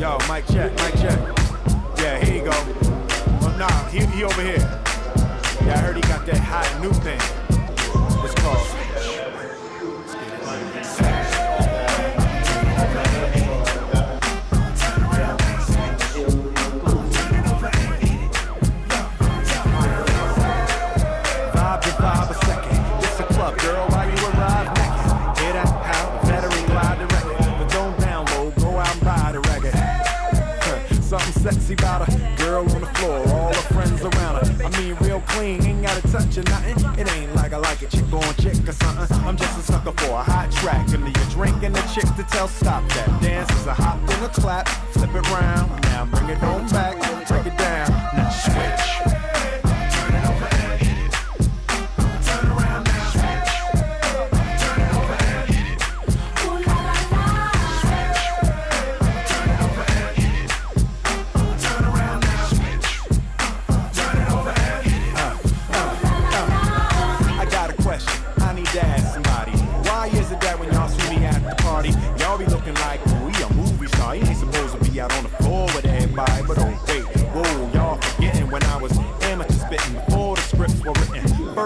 Yo, mic check, mic check. Yeah, here you go. Well, nah, he, he over here. Yeah, I heard he got that hot new thing. It's called. sexy about her. Girl on the floor, all her friends around her. I mean, real clean, ain't got a touch or nothing. It ain't like I like a chick going chick or something. I'm just a sucker for a hot track. And me a drink a chick to tell, stop that. Dance is a hot thing a clap, flip it round. Now bring it on back.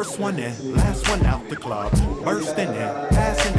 First one in, last one out the club. Bursting in, passing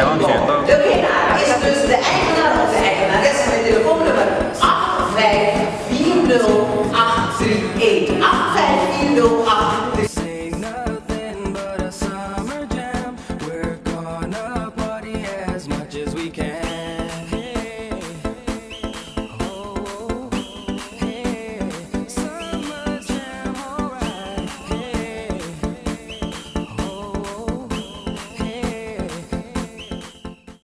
De winnaar is dus de eigenaar of de eigenares van mijn telefoonnummer 8540831.